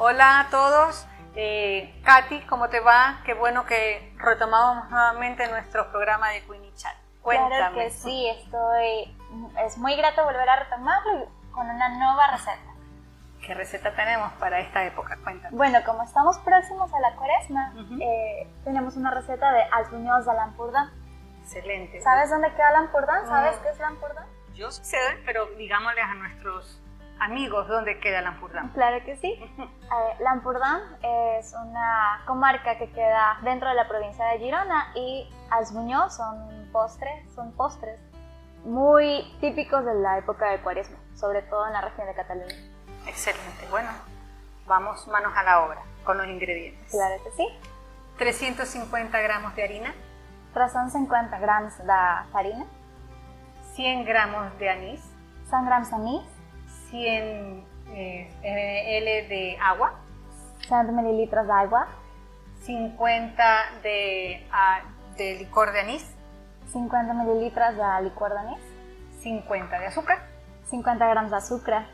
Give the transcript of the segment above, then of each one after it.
Hola a todos. Eh, Katy, ¿cómo te va? Qué bueno que retomamos nuevamente nuestro programa de Queenie Chat. Cuéntame. Claro que sí, estoy. Es muy grato volver a retomarlo con una nueva receta. ¿Qué receta tenemos para esta época? Cuéntame. Bueno, como estamos próximos a la cuaresma, eh, tenemos una receta de albuñols de Lampurdán. Excelente. ¿Sabes dónde queda Lampurdán? ¿Sabes qué es Lampurdán? Yo sé, pero digámosles a nuestros amigos dónde queda Lampurdán. Claro que sí. Eh, Lampurdán es una comarca que queda dentro de la provincia de Girona y albuñols son postres, son postres muy típicos de la época de cuaresma, sobre todo en la región de Cataluña. Excelente. Bueno, vamos manos a la obra con los ingredientes. Claro que sí. 350 gramos de harina, 350 grams de farina, 100 gramos de anís, 100 grams d'anís, 100 eh, ml de agua, 100 mililitros d'aigua, 50 de, ah, de licor de anís, 50 mililitros de licor d'anís, 50 de azúcar, 50 grams de sucre,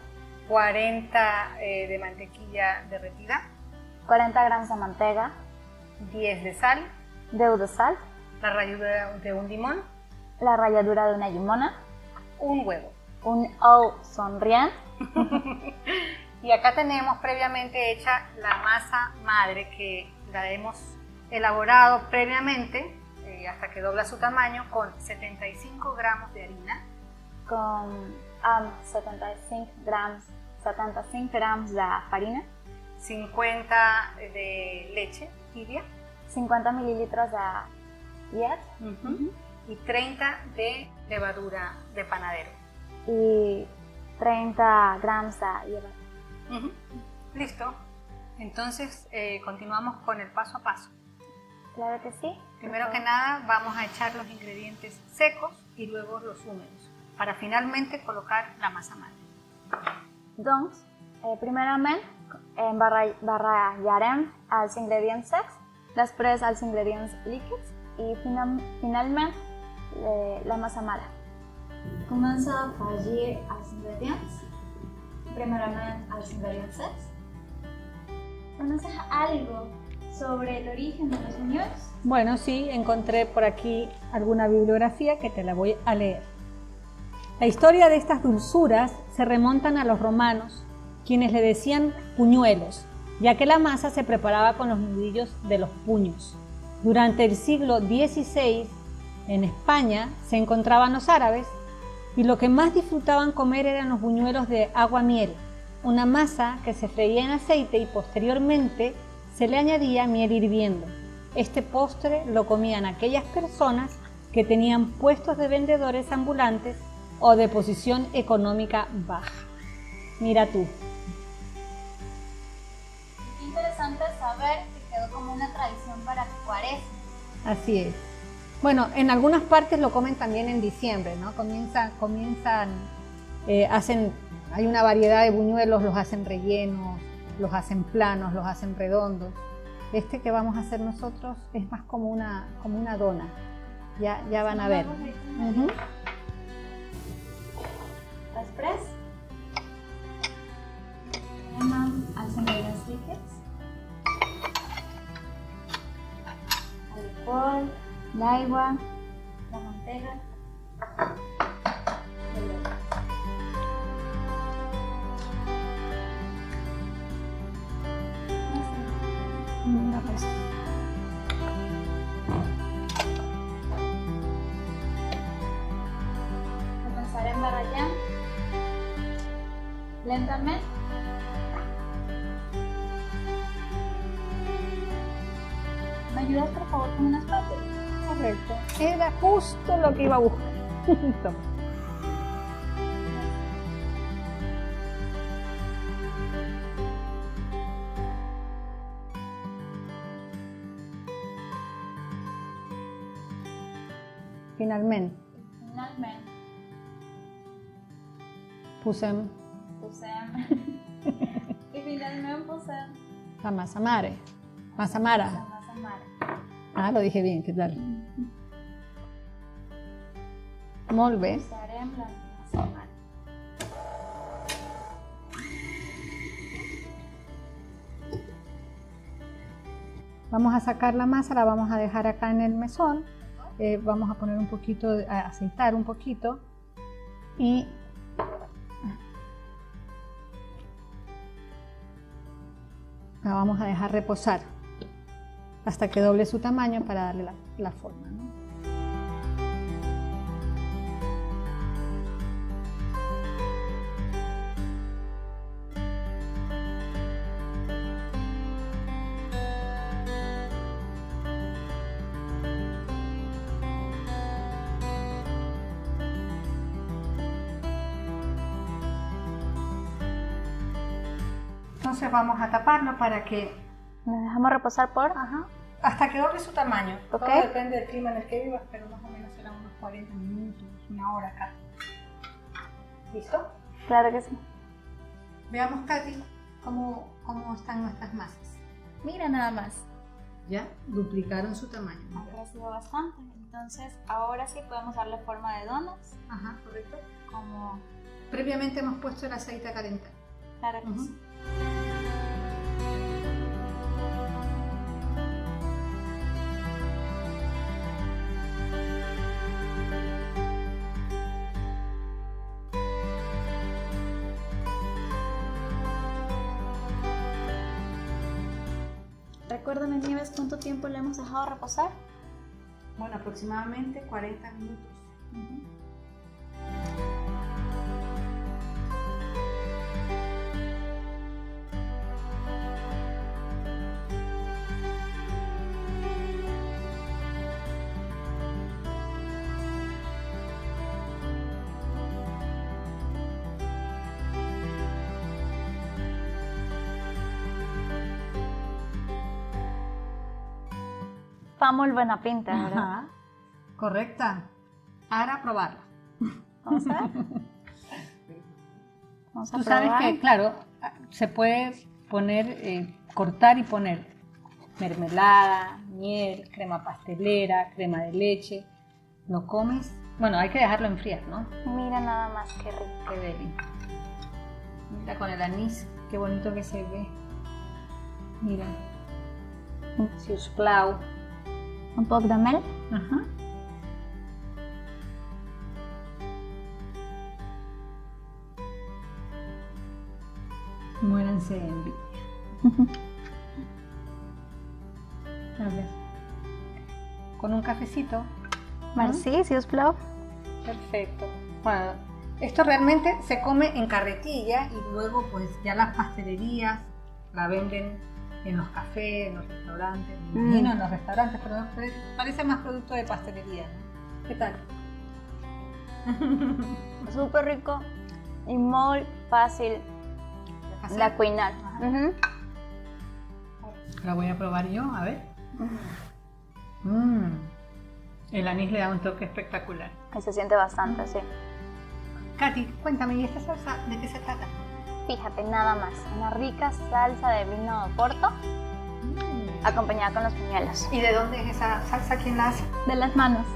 40 eh, de mantequilla derretida, 40 grams de mantega, 10 de sal, 10 de sal, la ralladura de un limón, la ratlladura d'una llimona, un huevo. Un ou sonrient Y acá tenemos previamente hecha la masa madre que la hemos elaborado previamente eh, hasta que dobla su tamaño con 75 gramos de harina, con amb 75 grams, 75 grams de farina, 50 de leche tibia. 50 mililitros de llet y 30 de levadura de panadero. I 30 grams de. Ujú. Listo. Entonces eh, continuamos con el paso a paso. Claro que sí. Primero que nada vamos a echar los ingredientes secos y luego los húmedos para finalmente colocar la masa madre. Doncs, eh, primerament, eh, barra, barallarem els ingredients secs, després els ingredients líquids i final, finalment eh, la massa mare. Comença a afegir els ingredients, primerament els ingredients. ¿Conoces algo sobre el origen de los buñuelos? Bueno, sí, encontré por aquí alguna bibliografía que te la voy a leer. La historia de estas dulzuras se remontan a los romanos, quienes le decían puñuelos, ya que la masa se preparaba con los nudillos de los puños. Durante el siglo XVI, en España, se encontraban los árabes y lo que más disfrutaban comer eran los buñuelos de agua miel, una masa que se freía en aceite y posteriormente se le añadía miel hirviendo. Este postre lo comían aquellas personas que tenían puestos de vendedores ambulantes o de posición económica baja. Mira tú. Qué interesante saber que quedó como una tradición para cuaresma. Así es. Bueno, en algunas partes lo comen también en diciembre, ¿no? Comienzan, comienzan, eh, hacen, hay una variedad de buñuelos, los hacen rellenos, los hacen planos, los hacen redondos. Este que vamos a hacer nosotros es más como una, como una dona. Ya, ya van a ver. L'aigua, la llet. Mira, pues. Començarem barallant lentament. ¿Me ayudas por favor con una espátula? Correcto. Era justo lo que iba a buscar. Toma. Finalment, Finalment posem posem i finalment posem la masa mare. Ah, lo dije bien, ¿qué tal? Molt bé. Posarem la massa mare. Vamos a sacar la masa, la vamos a dejar acá en el mesón. Eh, vamos a poner un poquito, a aceitar un poquito y la vamos a dejar reposar hasta que doble su tamaño para darle la, la forma. ¿no? Entonces vamos a taparlo para que Nos dejamos reposar por... Ajá. Hasta que doble su tamaño. Ok. Todo depende del clima en el que vivas, pero más o menos serán unos 40 minutos, una hora acá. ¿Listo? Claro que sí. Veamos, Katy, cómo, cómo están nuestras masas. Mira nada más. Ya duplicaron su tamaño. Ha crecido bastante. Entonces, ahora sí podemos darle forma de donuts. Ajá, correcto. Como... Previamente hemos puesto el aceite a calentar. Claro que Ujú. sí. Recuérdame, Nieves, ¿cuánto tiempo le hemos dejado reposar? Bueno, aproximadamente 40 minutos. Buena pinta, ¿verdad? Ajá. Correcta. Ahora probarla. Vamos a ver. Vamos a Tú sabes que, claro, se puede poner, eh, cortar y poner mermelada, miel, crema pastelera, crema de leche. Lo comes. Bueno, hay que dejarlo enfriar, ¿no? Mira nada más que rico. Qué deli. Mira con el anís, qué bonito que se ve. Mira. Siusplau. Un poc de mel. Ajá. Muéranse de envidia. A ver. Con un cafecito. Merci, si us plau. Perfecto. Bueno, esto realmente se come en carretilla y luego pues ya las pastelerías la venden en los cafés, en los restaurantes, me Mm. en los restaurantes, pero pare- parece más producto de pastelería, ¿no? ¿Qué tal? Súper rico y muy fácil de cuinar. La voy a probar yo, a ver. Mm. El anís le da un toque espectacular. Y se siente bastante, sí. Katy, cuéntame, ¿y esta salsa de qué se trata? Fíjate, nada más. Una rica salsa de vino de Porto acompañada con los puñuelos. ¿Y de dónde es esa salsa? ¿Quién la hace? De las manos.